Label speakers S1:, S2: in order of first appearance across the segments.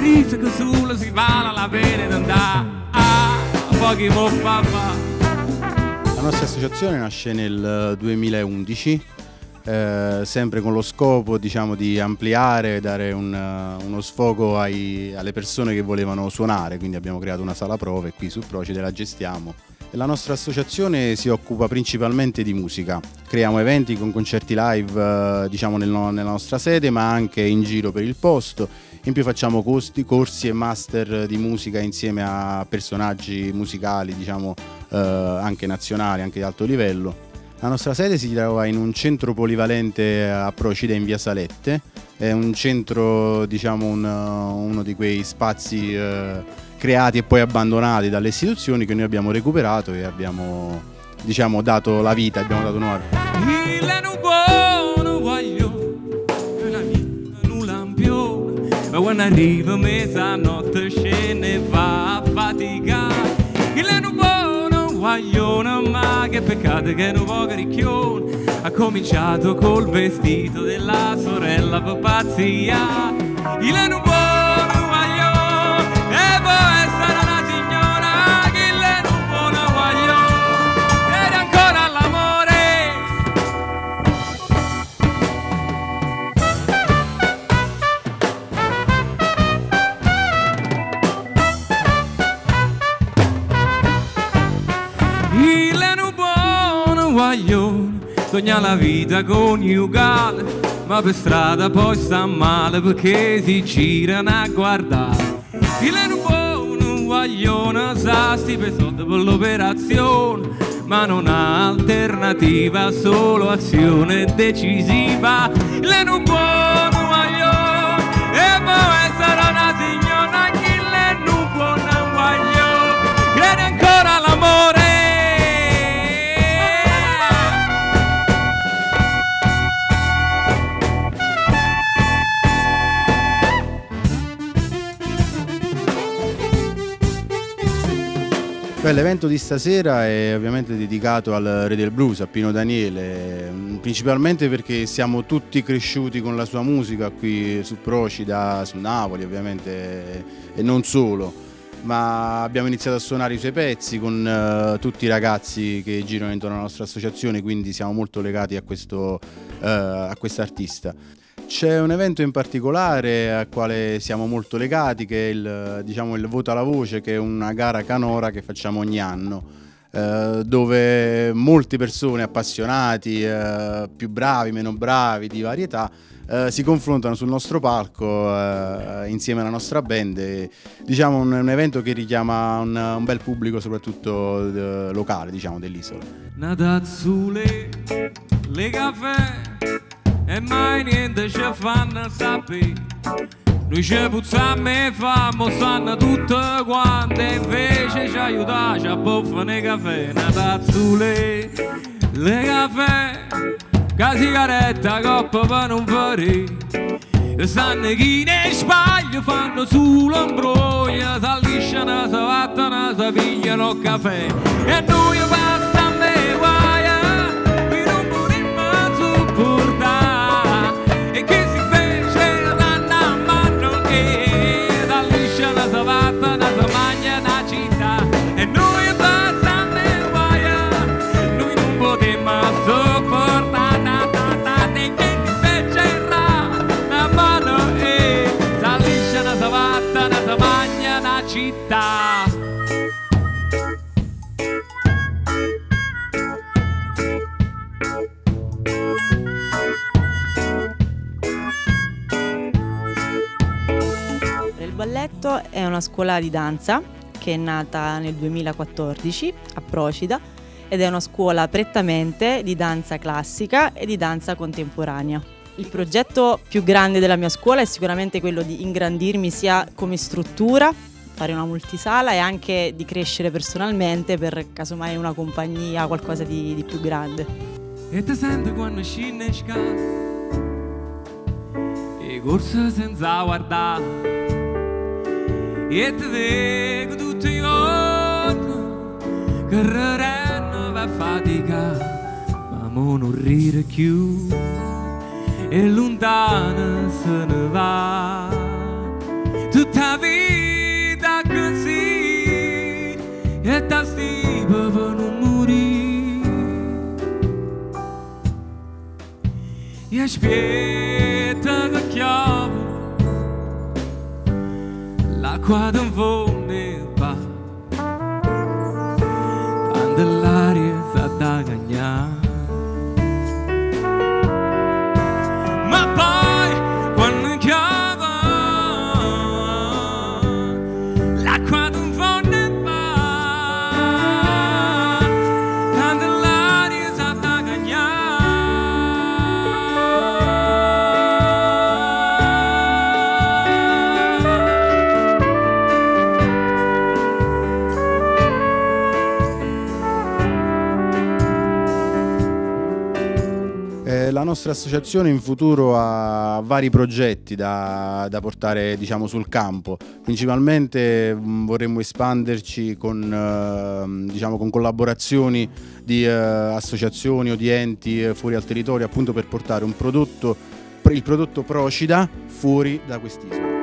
S1: E risa che solo si vale la pena di andare. Ah, pochi fa.
S2: La nostra associazione nasce nel 2011, eh, sempre con lo scopo diciamo, di ampliare, dare un, eh, uno sfogo ai- alle persone che volevano suonare, quindi abbiamo creato una sala prove qui su Procide, la gestiamo. E La nostra associazione si occupa principalmente di musica, creiamo eventi con concerti live eh, diciamo, nel nella nostra sede ma anche in giro per il posto, in più facciamo costi- corsi e master di musica insieme a personaggi musicali diciamo, eh, anche nazionali, anche di alto livello. La nostra sede si trova in un centro polivalente a Procida in via Salette, è un centro, diciamo, un, uno di quei spazi eh, creati e poi abbandonati dalle istituzioni che noi abbiamo recuperato e abbiamo diciamo, dato la vita, abbiamo dato nuova
S1: ma quando arriva mezzanotte scende e va a faticare. Il è un buono guaglione, ma che peccato che è un po' ricchione. Ha cominciato col vestito della sorella per pazzia. Il è un guaglione, sogna la vita coniugale, ma per strada poi sta male perché si girano a guardare. Il è un buono guaglione, sa sti per soldi per l'operazione, ma non ha alternativa, solo azione decisiva. Il è
S2: l'evento di stasera è ovviamente dedicato al Re del Blues, a Pino Daniele, mh, principalmente perché siamo tutti cresciuti con la sua musica qui su Procida, su Napoli ovviamente e non solo, ma abbiamo iniziato a suonare i suoi pezzi con eh, tutti i ragazzi che girano intorno alla nostra associazione, quindi siamo molto legati a questo eh, a quest'artista. C'è un evento in particolare al quale siamo molto legati, che è il, diciamo, il Voto alla Voce, che è una gara canora che facciamo ogni anno, eh, dove molte persone appassionati, eh, più bravi, meno bravi, di varietà, eh, si confrontano sul nostro palco eh, insieme alla nostra band. E, diciamo un, un evento che richiama un, un bel pubblico, soprattutto eh, locale, diciamo, dell'isola.
S1: Nadazzule, le caffè e mai niente ci fanno sapere. Noi ci puzziamo e famo, sanno tutte quante, invece ci aiuta, ci abbuffano i caffè. Nadazzule, le caffè, Ca sigaretta coppa per non fare Stanno chi ne sbaglio fanno sull'ombroglia S'allisciano, si vattano, si pigliano caffè E noi basta
S3: balletto è una scuola di danza che è nata nel 2014 a Procida ed è una scuola prettamente di danza classica e di danza contemporanea. Il progetto più grande della mia scuola è sicuramente quello di ingrandirmi sia come struttura, fare una multisala e anche di crescere personalmente per casomai una compagnia, qualcosa di, di più grande.
S1: E ti sento quando scende in scala E corsa senza guardare E ti vedo tutti i giorni Che rareno va fatica Ma mo non ride più E lontana se ne va. Tutta vita così E ta stiva per non morire E aspetta quando vou
S2: mesmo. La nostra associazione in futuro ha vari progetti da, da portare diciamo, sul campo. Principalmente mh, vorremmo espanderci con, eh, diciamo, con collaborazioni di eh, associazioni o di enti eh, fuori al territorio appunto per portare un prodotto, il prodotto Procida fuori da quest'isola.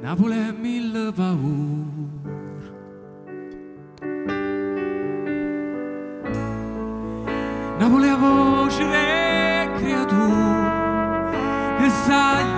S1: Napoli è mille paure. Napoli è voce creatura E sai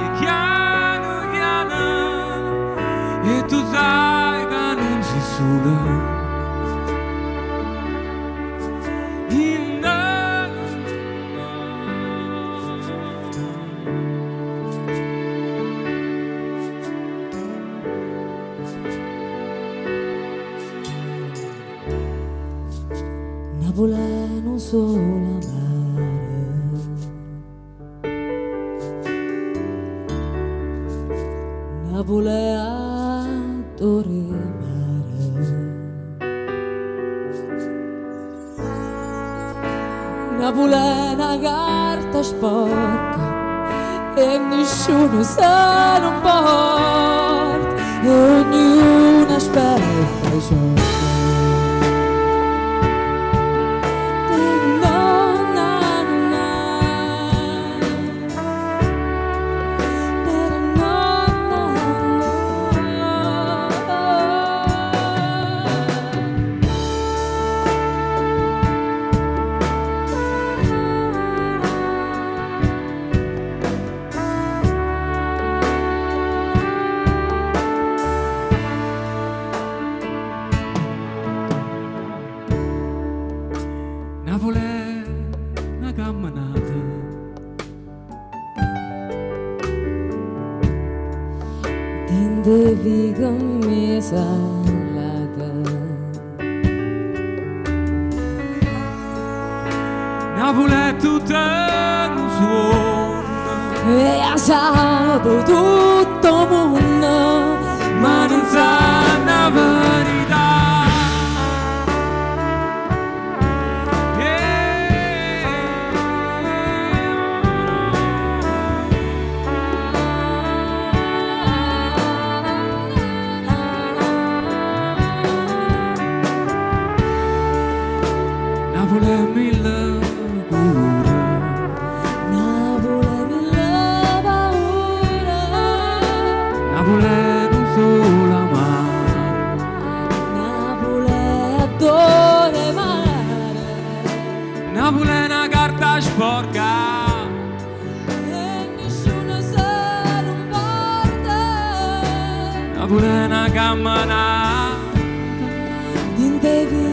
S4: Να πολεναγαρτα σπόκα και νισχούν σερομπόρ και όλοι να σπέρνουν vita mi salata.
S1: Napoli è tutto un suono,
S4: E a sabato tutto mondo,
S1: una carta sporca,
S4: e